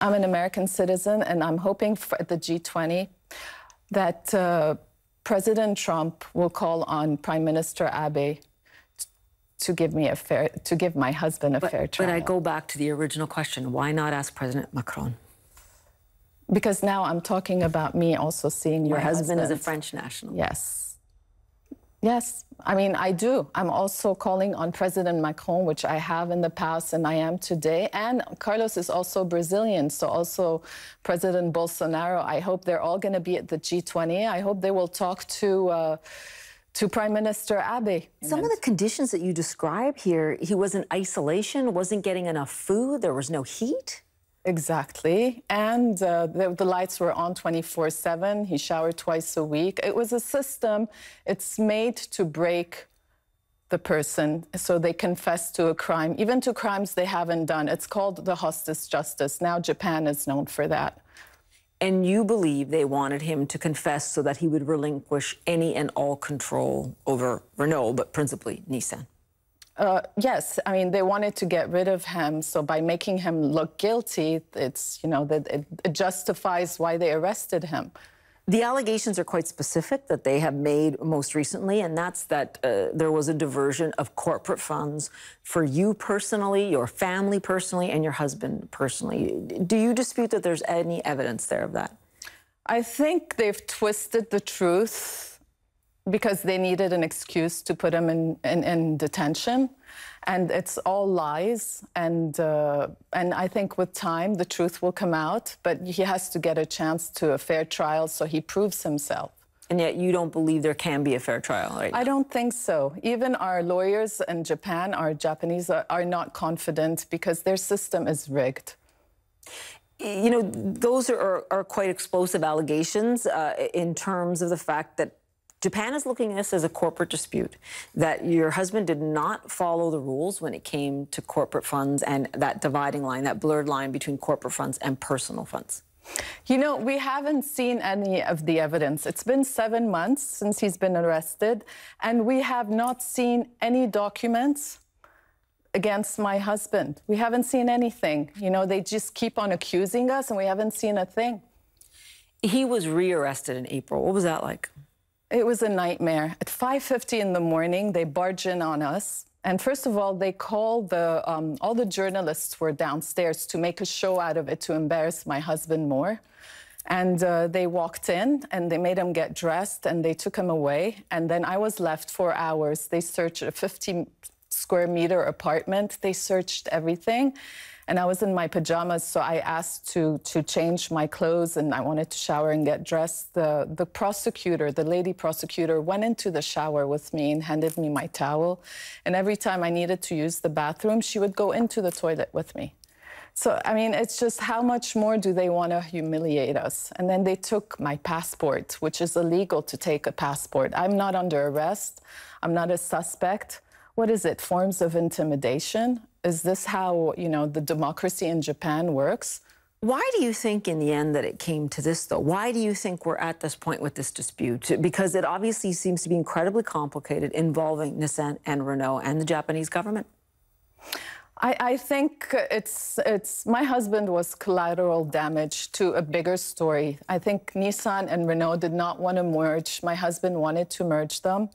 I'm an American citizen, and I'm hoping for at the G20 that uh, President Trump will call on Prime Minister Abe to give me a fair, to give my husband a but, fair trial. But I go back to the original question: Why not ask President Macron? Because now I'm talking about me also seeing your husband, husband is a French national. Yes. Yes, I mean, I do. I'm also calling on President Macron, which I have in the past and I am today. And Carlos is also Brazilian, so also President Bolsonaro. I hope they're all going to be at the G20. I hope they will talk to. Uh, to Prime Minister Abe. Some of the conditions that you describe here, he was in isolation, wasn't getting enough food, there was no heat. Exactly. And uh, the, the, lights were on 24 7. He showered twice a week. It was a system, it's made to break the person so they confess to a crime, even to crimes they haven't done. It's called the hostage justice. Now Japan is known for that. And you believe they wanted him to confess so that he would relinquish any and all control over Renault, but principally Nissan? Uh, yes, I mean they wanted to get rid of him, so by making him look guilty, it's you know that it, justifies why they arrested him. The allegations are quite specific that they have made most recently, and that's that uh, there was a diversion of corporate funds for you personally, your family personally, and your husband personally. Do you dispute that there's any evidence there of that? I think they've twisted the truth because they needed an excuse to put him in, in, in detention. And it's all lies. And, uh, and I think with time, the truth will come out. But he has to get a chance to a fair trial so he proves himself. And yet you don't believe there can be a fair trial, right? I don't think so. Even our lawyers in Japan, our Japanese, are, are not confident because their system is rigged you know, those are, are quite explosive allegations uh, in terms of the fact that Japan is looking at this as a corporate dispute, that your husband did not follow the rules when it came to corporate funds and that dividing line, that blurred line between corporate funds and personal funds. You know, we haven't seen any of the evidence. It's been seven months since he's been arrested, and we have not seen any documents against my husband. We haven't seen anything. You know, they just keep on accusing us, and we haven't seen a thing. He was rearrested in April. What was that like? It was a nightmare. At 5.50 in the morning, they barge in on us. And first of all, they called the, um, all the journalists were downstairs to make a show out of it to embarrass my husband more. And uh, they walked in and they made him get dressed and they took him away. And then I was left for hours. They searched a 50 square meter apartment. They searched everything and I was in my pajamas, so I asked to to change my clothes, and I wanted to shower and get dressed. The the prosecutor, the lady prosecutor, went into the shower with me and handed me my towel, and every time I needed to use the bathroom, she would go into the toilet with me. So, I mean, it's just how much more do they want to humiliate us? And then they took my passport, which is illegal to take a passport. I'm not under arrest. I'm not a suspect. What is it? Forms of intimidation? Is this how, you know, the democracy in Japan works? Why do you think in the end that it came to this, though? Why do you think we're at this point with this dispute? Because it obviously seems to be incredibly complicated involving Nissan and Renault and the Japanese government. I, I, think it's it's my husband was collateral damage to a bigger story. I think Nissan and Renault did not want to merge. My husband wanted to merge them.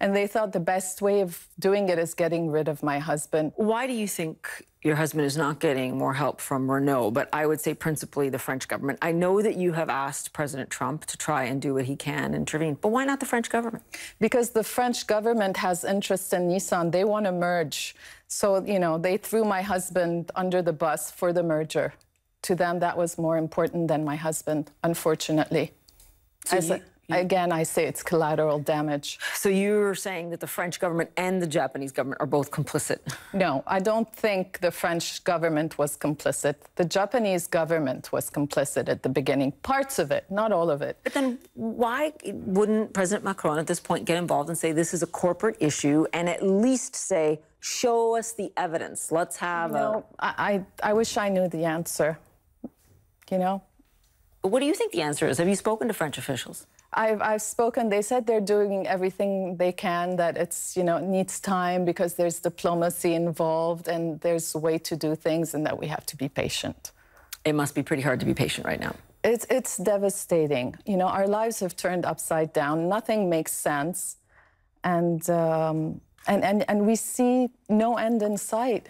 And they thought the best way of doing it is getting rid of my husband. Why do you think your husband is not getting more help from Renault, but I would say principally the French government? I know that you have asked President Trump to try and do what he can, intervene, but why not the French government? Because the French government has interest in Nissan. They want to merge. So, you know, they threw my husband under the bus for the merger. To them, that was more important than my husband, unfortunately. So you, Again, I say it's collateral damage. So you're saying that the French government and the Japanese government are both complicit? No, I don't think the French government was complicit. The Japanese government was complicit at the beginning. Parts of it, not all of it. But then why wouldn't President Macron at this point get involved and say this is a corporate issue and at least say, show us the evidence. Let's have no, a... I, I, I wish I knew the answer, you know? What do you think the answer is? Have you spoken to French officials? I've, I've spoken. They said they're doing everything they can. That it's you know it needs time because there's diplomacy involved and there's a way to do things, and that we have to be patient. It must be pretty hard to be patient right now. It's, it's devastating. You know, our lives have turned upside down. Nothing makes sense. And, um, and, and, and we see no end in sight.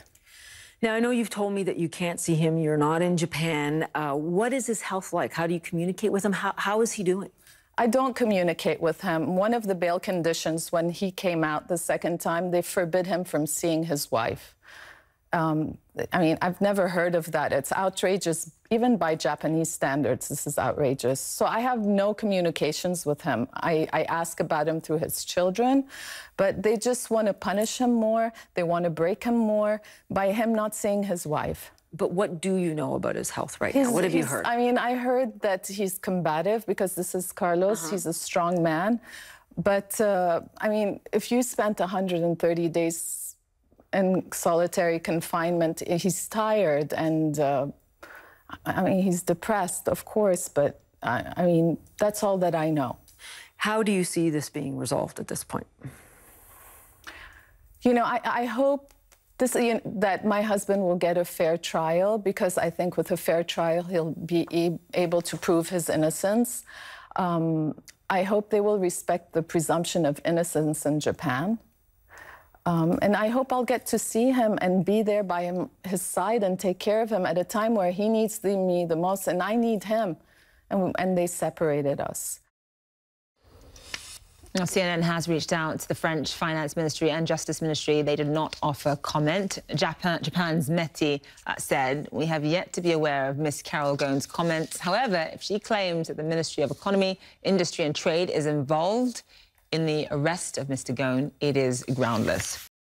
Now, I know you've told me that you can't see him. You're not in Japan. Uh, what is his health like? How do you communicate with him? How, how is he doing? I don't communicate with him. One of the bail conditions when he came out the second time, they forbid him from seeing his wife. Um, I mean, I've never heard of that. It's outrageous, even by Japanese standards. This is outrageous. So I have no communications with him. I, I ask about him through his children, but they just want to punish him more. They want to break him more by him not seeing his wife. But what do you know about his health right he's, now? What have you heard? I mean, I heard that he's combative because this is Carlos. Uh -huh. He's a strong man. But uh, I mean, if you spent 130 days in solitary confinement. He's tired and, uh, I mean, he's depressed, of course, but I, I mean, that's all that I know. How do you see this being resolved at this point? You know, I, I hope this, you know, that my husband will get a fair trial because I think with a fair trial he'll be e able to prove his innocence. Um, I hope they will respect the presumption of innocence in Japan. Um, and I hope I'll get to see him and be there by him, his side and take care of him at a time where he needs the, me the most and I need him. And, and they separated us. Now, CNN has reached out to the French Finance Ministry and Justice Ministry. They did not offer comment. Japan, Japan's METI uh, said, We have yet to be aware of Miss Carole Ghosn's comments. However, if she claims that the Ministry of Economy, Industry and Trade is involved in the arrest of Mr. Ghosn, it is groundless.